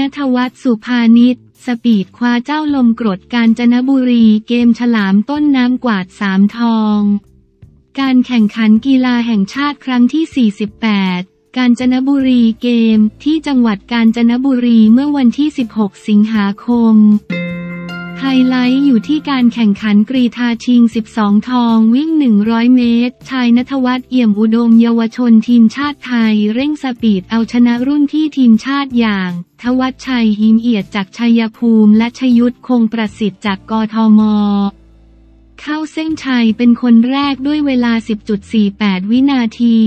ณฐวรรธ ศุภานิชสปีดคว้าเจ้าลมกรดกาญจนบุรีเกมส์ฉลามต้นน้ำกวาดสามทอง การแข่งขันกีฬาแห่งชาติครั้งที่ 48 กาญจนบุรีเกมส์ที่จังหวัดกาญจนบุรีเมื่อวันที่ 16 สิงหาคม ไฮไลท์อยู่ที่การแข่งขันกรีฑาชิง 12 ทองวิ่ง 100 เมตร ชายนัทวัฒน์เอี่ยมอุดมเยาวชนทีมชาติไทย เร่งสปีดเอาชนะรุ่นพี่ทีมชาติอย่าง ทวัชชัยหิมเอียดจากชัยภูมิ และชยุทธคงประสิทธิ์จากกทม เข้าเส้นชัยเป็นคนแรกด้วยเวลา 10.48 วินาที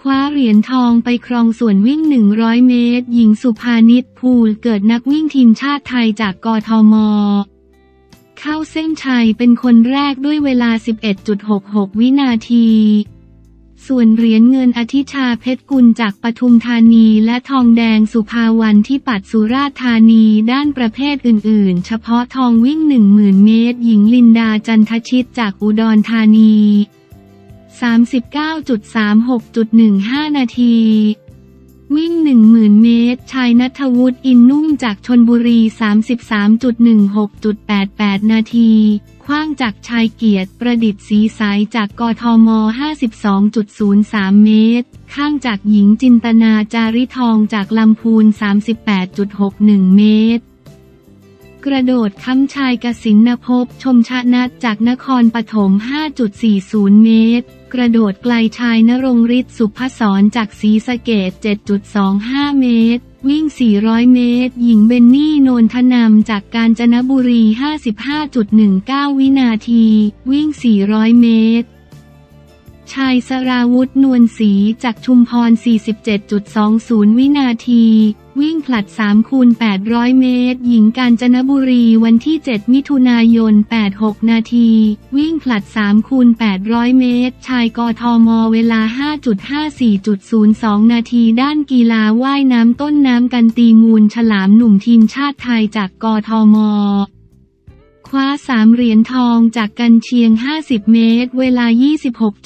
คว้าเหรียญทองไปครองส่วนวิ่ง 100 เมตร หญิงสุภานิชภูลเกิดนักวิ่งทีมชาติไทยจากกทม เข้าเส้นชัยเป็นคนแรกด้วยเวลา 11.66 วินาที ส่วนเหรียญเงินอธิชาเพชรกุลจากปทุมธานีและทองแดงสุภาวันที่ปัดสุราธานีด้านประเภทอื่น ๆ เฉพาะทองวิ่ง 10,000 เมตร หญิงลินดาจันทชิตจากอุดรธานี 39.36.15 นาที วิ่ง 10,000 เมตร ชายนัทวุฒิอินนุ่มจากชนบุรี 33.16.88 นาทีคว้างจากชายเกียรติประดิษฐ์สีสายจากกทม 52.03 เมตร ข้างจากหญิงจินตนาจาริทองจากลำพูน 38.61 เมตรกระโดดค้ำชายกสินภพชมชนะจากนครปฐม 5.40 เมตร กระโดดไกลชายนรงฤทธิ์สุพศรจากศรีสะเกด7.25 เมตร วิ่ง 400 เมตร หญิงเบนนี่โนนทนำจากกาญจนบุรี 55.19 วินาที วิ่ง 400 เมตร ชายสราวุธนวลศรีจากชุมพร 47.20 วินาที วิ่งผลัด3คูณ800 เมตร หญิงกาญจนบุรีวันที่ 7 มิถุนายน 86 นาที วิ่งผลัด3คูณ800 เมตร ชายกทม เวลา 5.54.02 นาทีด้านกีฬาว่ายน้ำต้นน้ำกันตีมูลฉลามหนุ่มทีมชาติไทยจากกทม คว้าสามเหรียญทองจากกันเชียง 50 เมตร เวลา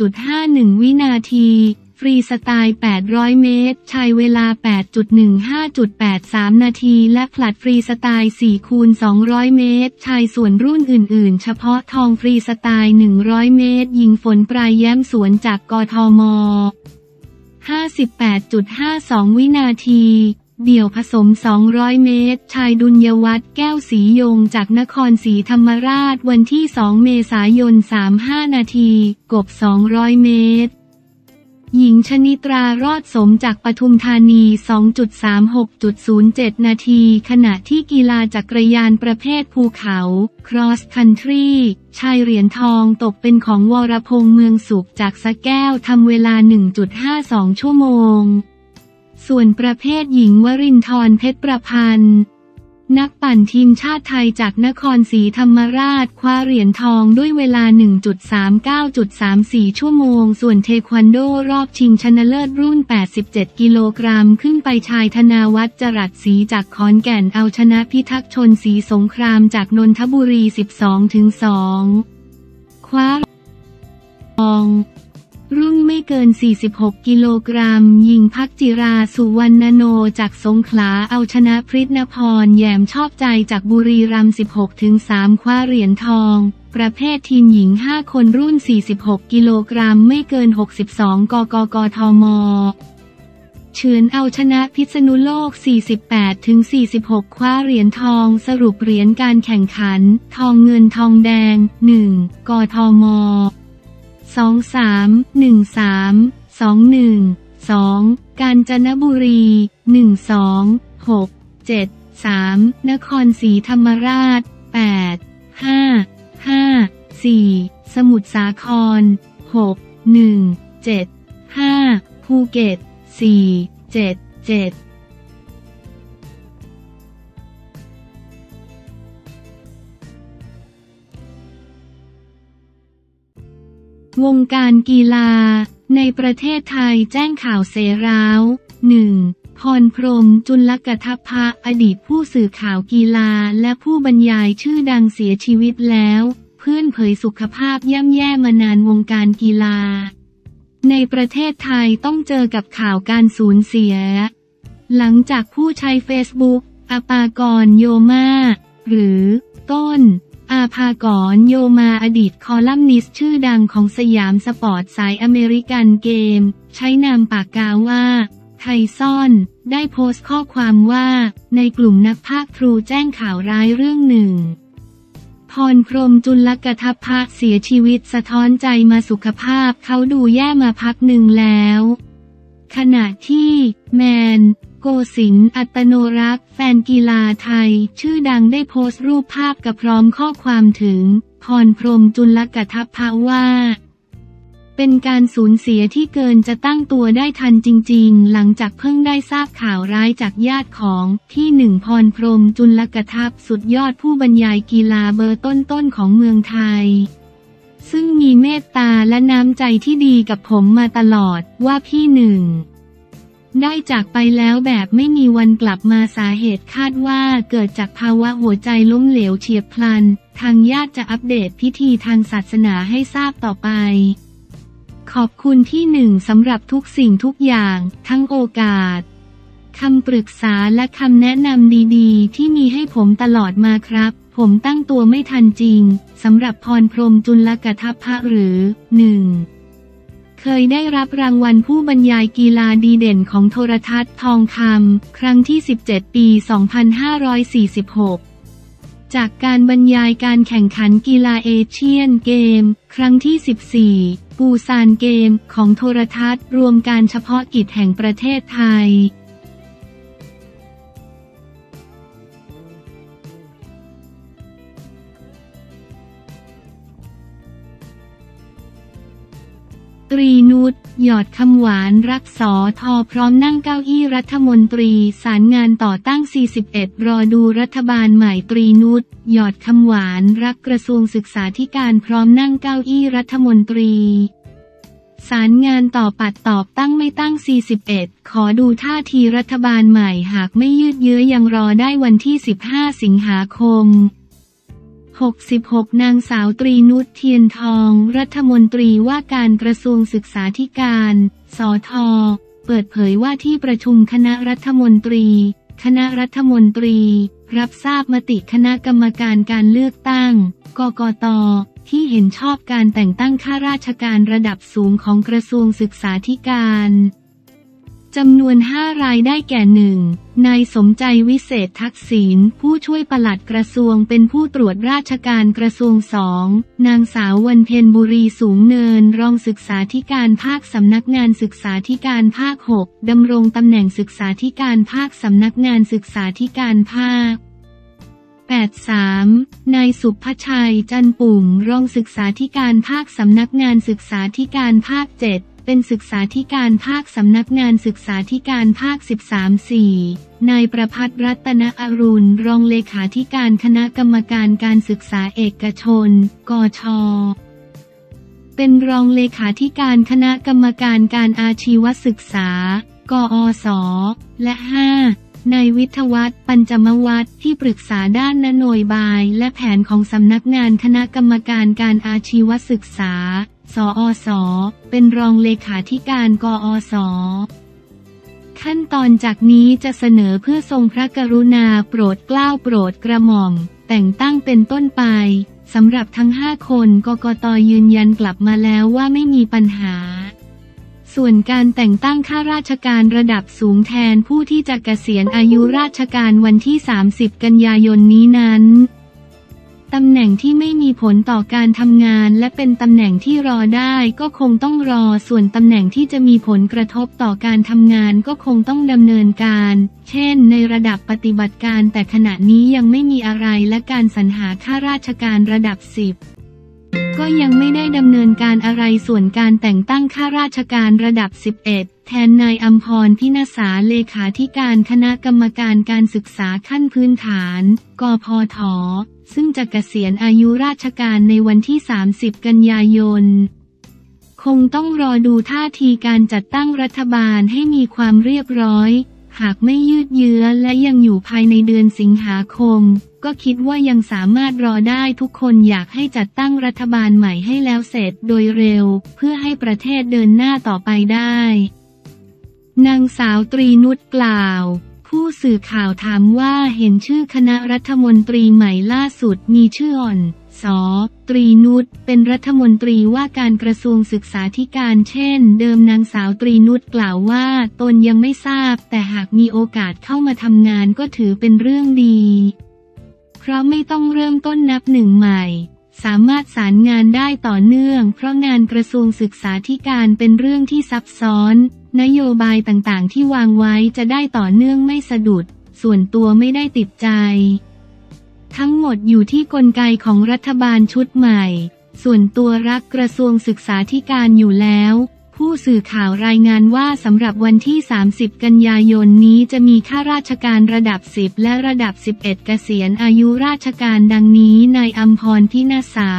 26.51 วินาที ฟรีสไตล์ 800 เมตร ชายเวลา 8.15.83 นาที และผลัดฟรีสไตล์ 4 คูณ 200 เมตร ชายส่วนรุ่นอื่น ๆ เฉพาะทองฟรีสไตล์ 100 เมตร ยิงฝนปลายแย้มสวนจากกทม 58.52 วินาที เดี่ยวผสม 200 เมตร ชายดุลยวัฒน์แก้วสียงจากนครศรีธรรมราชวันที่ 2 เมษายน 35 นาที กบ 200 เมตร หญิงชนิตรารอดสมจากปทุมธานี 2.36.07 นาที ขณะที่กีฬาจักรยานประเภทภูเขา Cross Country ชายเหรียญทองตกเป็นของวรพงษ์เมืองสุขจากสะแก้วทำเวลา 1.52 ชั่วโมง ส่วนประเภทหญิงวรินทร์เพชรประพันธ์นักปั่นทีมชาติไทยจากนครศรีธรรมราช คว้าเหรียญทองด้วยเวลา 1.39.34 ชั่วโมง ส่วนเทควันโดรอบชิงชนะเลิศรุ่น 87 กิโลกรัม ขึ้นไปชายธนาวัฒน์จรัสศรีจากขอนแก่นเอาชนะพิทักษ์ชนศรีสงครามจากนนทบุรี 12-2 คว้าทองรุ่นไม่ เกิน 46 กิโลกรัม ยิงพักจิราสุวรรณโนจากสงขลาเอาชนะพริตนพรแยมชอบใจจากบุรีรัมย์16-3คว้าเหรียญทอง ประเภททีมหญิง 5 คนรุ่น 46 กิโลกรัม ไม่เกิน 62 กกกทมเฉือนเอาชนะพิษณุโลก 48 ถึง 46 คว้าเหรียญทอง สรุปเหรียญการแข่งขัน ทองเงินทองแดง 1 กทม 2 3 1 3 2 1 2กาญจนบุรี 1 2 6 7 3 นครศรีธรรมราช 8 5 5 4 สมุทรสาคร 6 1 7 5 ภูเก็ต 477 วงการกีฬา ในประเทศไทยแจ้งข่าวเสร้าว 1. พรพรมจุลกทัพพะอดีตผู้สื่อข่าวกีฬาและผู้บรรยายชื่อดังเสียชีวิตแล้ว เพื่อนเผยสุขภาพย่ำแย่มานานวงการกีฬา ในประเทศไทยต้องเจอกับข่าวการสูญเสีย หลังจากผู้ใช้เฟซบุ๊กอปากรโยมาหรือ ต้น อาภากรโยมาอดีตคอลัมนิสต์ชื่อดังของสยามสปอร์ตสายอเมริกันเกมส์ ใช้นามปากกาว่าไทซ่อน ได้โพสต์ข้อความว่า ในกลุ่มนักพากย์ทรูแจ้งข่าวร้ายเรื่องหนึ่ง พรพรมจุลกทัพพะเสียชีวิตสะท้อนใจมาสุขภาพเขาดูแย่มาพักหนึ่งแล้ว ขณะที่แมน โกศินอัตโนรักษ์แฟนกีฬาไทย ชื่อดังได้โพสต์รูปภาพกับพร้อมข้อความถึง พรพรมจุลกทัพพะว่า เป็นการสูญเสียที่เกินจะตั้งตัวได้ทันจริง ๆ หลังจากเพิ่งได้ทราบข่าวร้ายจากญาติของที่หนึ่งพรพรมจุลกทัพสุดยอดผู้บรรยายกีฬาเบอร์ต้นๆของเมืองไทยซึ่งมีเมตตาและน้ำใจที่ดีกับผมมาตลอดว่าพี่หนึ่ง ได้จากไปแล้วแบบไม่มีวันกลับมาสาเหตุคาดว่าเกิดจากภาวะหัวใจล้มเหลวเฉียบพลัน ทางญาติจะอัปเดตพิธีทางศาสนาให้ทราบต่อไป ขอบคุณที่หนึ่งสำหรับทุกสิ่งทุกอย่าง ทั้งโอกาสคำปรึกษาและคำแนะนำดีๆ ที่มีให้ผมตลอดมาครับ ผมตั้งตัวไม่ทันจริงสำหรับพรพรมจุลกทัพพะหรือหนึ่ง เคยได้รับรางวัลผู้บรรยายกีฬาดีเด่นของโทรทัศน์ทองคำครั้งที่ 17 ปี 2546 จากการบรรยายการแข่งขันกีฬาเอเชียนเกม ครั้งที่ 14 ปูซานเกม ของโทรทัศน์ รวมการเฉพาะกิจแห่งประเทศไทย ตรีนุชหยอดคำหวานรักสอทอพร้อมนั่งเก้าอี้รัฐมนตรี สารงานต่อตั้ง 41 รอดูรัฐบาลใหม่ตรีนุชหยอดคำหวานรักกระทรวงศึกษาธิการพร้อมนั่งเก้าอี้รัฐมนตรี สารงานต่อปัดตอบตั้งไม่ตั้ง 41 ขอดูท่าทีรัฐบาลใหม่หากไม่ยืดเยื้อยังรอได้วันที่ 15 สิงหาคม 66 นางสาวตรีนุชเทียนทอง รัฐมนตรีว่าการกระทรวงศึกษาธิการ สท เปิดเผยว่าที่ประชุมคณะรัฐมนตรี คณะรัฐมนตรี รับทราบมติคณะกรรมการการเลือกตั้ง กกต ที่เห็นชอบการแต่งตั้งข้าราชการระดับสูงของกระทรวงศึกษาธิการจำนวน 5 รายได้แก่หนึ่ง นายสมใจวิเศษทักษิณผู้ช่วยปลัดกระทรวงเป็นผู้ตรวจราชการกระทรวงสองนางสาววันเพ็ญบุรีสูงเนิน รองศึกษาธิการภาคสำนักงานศึกษาธิการภาค 6 ดำรงตำแหน่งศึกษาธิการภาคสำนักงานศึกษาธิการภาค 83. นายสุภชัย จันปุ่มรองศึกษาธิการภาคสำนักงานศึกษาธิการภาค 7 เป็นศึกษาธิการภาคสำนักงานศึกษาธิการภาค 13-4 นายประพัฒรัตนอรุณ รองเลขาธิการคณะกรรมการการศึกษาเอกชน กช เป็นรองเลขาธิการคณะกรรมการการอาชีวศึกษา กอศและ 5. นายวิทวัฒน์ปัญจมวัฒน์ที่ปรึกษาด้านนโยบาย และแผนของสำนักงานคณะกรรมการการอาชีวศึกษา สอสอเป็นรองเลขาธิการกอศขั้นตอนจากนี้จะเสนอเพื่อทรงพระกรุณาโปรดเกล้าโปรดกระหม่อม แต่งตั้งเป็นต้นไปสำหรับทั้งห้าคนกกตยืนยันกลับมาแล้วว่าไม่มีปัญหา ส่วนการแต่งตั้งข้าราชการระดับสูงแทนผู้ที่จะเกษียณอายุราชการวันที่ 30 กันยายนนี้นั้น ตำแหน่งที่ไม่มีผลต่อการทำงาน และเป็นตำแหน่งที่รอได้ก็คงต้องรอ ส่วนตำแหน่งที่จะมีผลกระทบต่อการทำงานก็คงต้องดำเนินการ เช่น ในระดับปฏิบัติการแต่ขณะนี้ยังไม่มีอะไรและการสรรหาข้าราชการระดับสิบก็ยังไม่ได้ดำเนินการอะไรส่วนการแต่งตั้งข้าราชการระดับ 11 แทนนายอัมพรพินาศาเลขาธิการคณะกรรมการการศึกษาขั้นพื้นฐาน กพท ซึ่งจะเกษียณอายุราชการในวันที่ 30 กันยายน คงต้องรอดูท่าทีการจัดตั้งรัฐบาลให้มีความเรียบร้อย หากไม่ยืดเยื้อและยังอยู่ภายในเดือนสิงหาคม ก็คิดว่ายังสามารถรอได้ทุกคนอยากให้จัดตั้งรัฐบาลใหม่ให้แล้วเสร็จโดยเร็ว เพื่อให้ประเทศเดินหน้าต่อไปได้ นางสาวตรีนุชกล่าว ผู้สื่อข่าวถามว่าเห็นชื่อคณะรัฐมนตรีใหม่ล่าสุดมีชื่ออ่อน สอ ตรีนุชเป็นรัฐมนตรีว่าการกระทรวงศึกษาธิการเช่น เดิมนางสาวตรีนุชกล่าวว่า ตนยังไม่ทราบ แต่หากมีโอกาสเข้ามาทำงานก็ถือเป็นเรื่องดี เพราะไม่ต้องเริ่มต้นนับหนึ่งใหม่ สามารถสารงานได้ต่อเนื่อง เพราะงานกระทรวงศึกษาธิการเป็นเรื่องที่ซับซ้อน นโยบายต่างๆ ที่วางไว้จะได้ต่อเนื่องไม่สะดุด ส่วนตัวไม่ได้ติดใจ ทั้งหมดอยู่ที่กลไกของรัฐบาลชุดใหม่ ส่วนตัวรักกระทรวงศึกษาธิการอยู่แล้ว ผู้สื่อข่าวรายงานว่าสำหรับวันที่ 30 กันยายนนี้จะมีข้าราชการระดับ 10 และระดับ 11 เกษียณอายุราชการดังนี้นายอัมพรพินาศา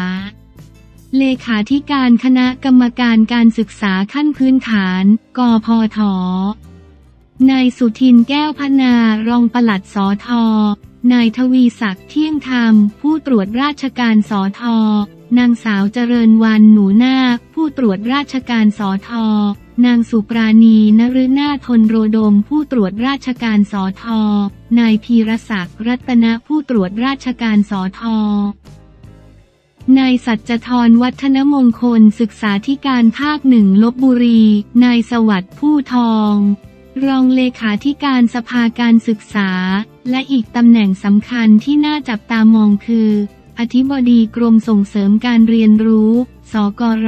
เลขาธิการคณะกรรมการการศึกษาขั้นพื้นฐาน กพทนายสุทินแก้วพนารองปลัดสอทอนายทวีศักดิ์เที่ยงธรรม ผู้ตรวจราชการสอทอนางสาวเจริญวันหนูนาค ผู้ตรวจราชการสอทอนางสุปราณีนฤนาทนโรดม ผู้ตรวจราชการสอทอนายพีรศักดิ์รัตนะผู้ตรวจราชการสอทอนายสัจธรวัฒนมงคลศึกษาธิการภาคหนึ่งลบบุรี นายสวัสดิ์ผู้ทอง รองเลขาธิการสภาการศึกษา และอีกตำแหน่งสำคัญที่น่าจับตามองคือ อธิบดีกรมส่งเสริมการเรียนรู้ สกร